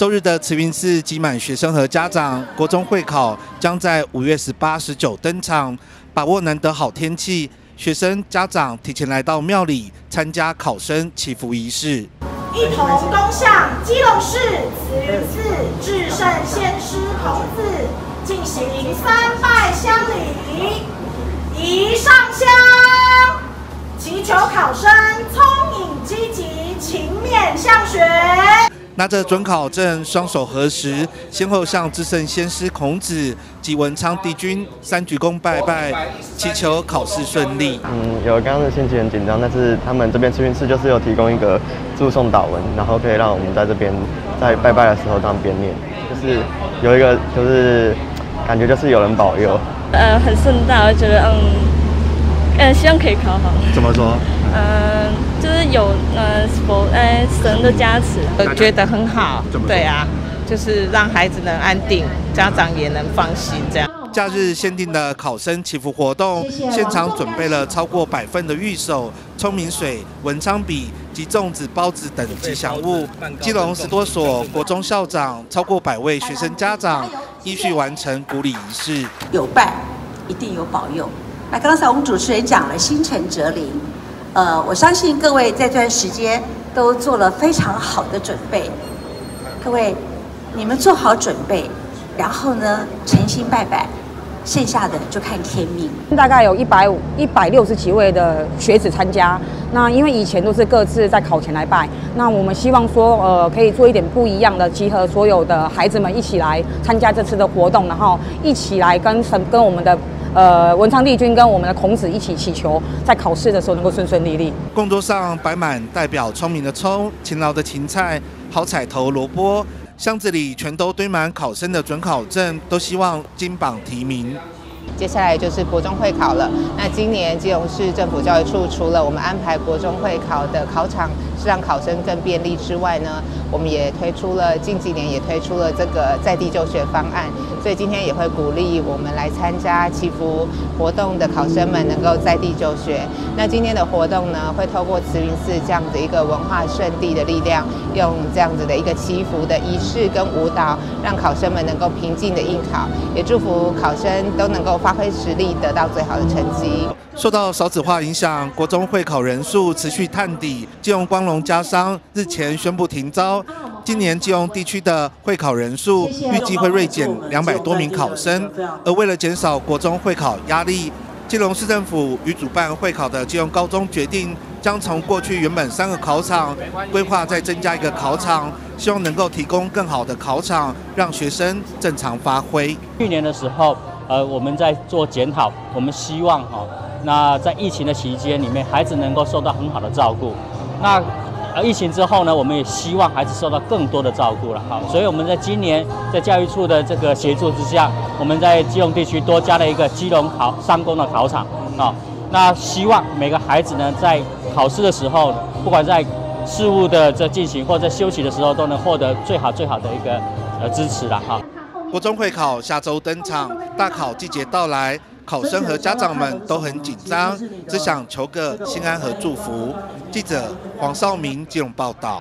周日的慈云寺挤满学生和家长，国中会考将在五月十八、十九登场。把握难得好天气，学生家长提前来到庙里参加考生祈福仪式，一同恭向基隆市慈云寺至圣先师孔子进行三拜香礼，一上香，祈求考生聪颖积极，勤勉向学。拿着准考证，双手合十，先后向至圣先师孔子及文昌帝君三鞠躬拜拜，祈求考试顺利。嗯，有刚刚的心情很紧张，但是他们这边慈云寺就是有提供一个祝颂祷文，然后可以让我们在这边在拜拜的时候当边念，就是有一个就是感觉就是有人保佑。呃，很盛大，我觉得嗯，嗯，希望可以考好。怎么说？嗯，就是有呃佛呃神的加持，我觉得很好。对啊，就是让孩子能安定，家长也能放心这样。假日限定的考生祈福活动，现场准备了超过百份的玉手、聪明水、文昌笔及粽子、包子等吉祥物。基隆十多所国中校长、超过百位学生家长依序完成鼓礼仪式。有拜，一定有保佑。那刚才我们主持人讲了心诚则灵。呃，我相信各位在这段时间都做了非常好的准备。各位，你们做好准备，然后呢，诚心拜拜，剩下的就看天命。大概有一百五、一百六十几位的学子参加。那因为以前都是各自在考前来拜，那我们希望说，呃，可以做一点不一样的，集合所有的孩子们一起来参加这次的活动，然后一起来跟神、跟我们的。呃，文昌帝君跟我们的孔子一起祈求，在考试的时候能够顺顺利利。供桌上摆满代表聪明的葱、勤劳的芹菜、好彩头萝卜，箱子里全都堆满考生的准考证，都希望金榜题名。接下来就是国中会考了。那今年基隆市政府教育处除了我们安排国中会考的考场是是让考生更便利之外呢，我们也推出了近几年也推出了这个在地就学方案。所以今天也会鼓励我们来参加祈福活动的考生们能够在地就学。那今天的活动呢，会透过慈云寺这样的一个文化圣地的力量，用这样子的一个祈福的仪式跟舞蹈，让考生们能够平静的应考，也祝福考生都能够发挥实力，得到最好的成绩。受到少子化影响，国中会考人数持续探底。金融光荣家商日前宣布停招。今年基隆地区的会考人数预计会锐减两百多名考生，而为了减少国中会考压力，基隆市政府与主办会考的基隆高中决定，将从过去原本三个考场规划再增加一个考场，希望能够提供更好的考场，让学生正常发挥。去年的时候，呃，我们在做检讨，我们希望哈，那在疫情的期间里面，孩子能够受到很好的照顾，那。呃疫情之后呢，我们也希望孩子受到更多的照顾了，好，所以我们在今年在教育处的这个协助之下，我们在基隆地区多加了一个基隆考三公的考场，啊，那希望每个孩子呢，在考试的时候，不管在事务的这进行或者休息的时候，都能获得最好最好的一个呃支持了，哈。国中会考下周登场，大考季节到来。考生和家长们都很紧张，只想求个心安和祝福。记者黄少明金融报道。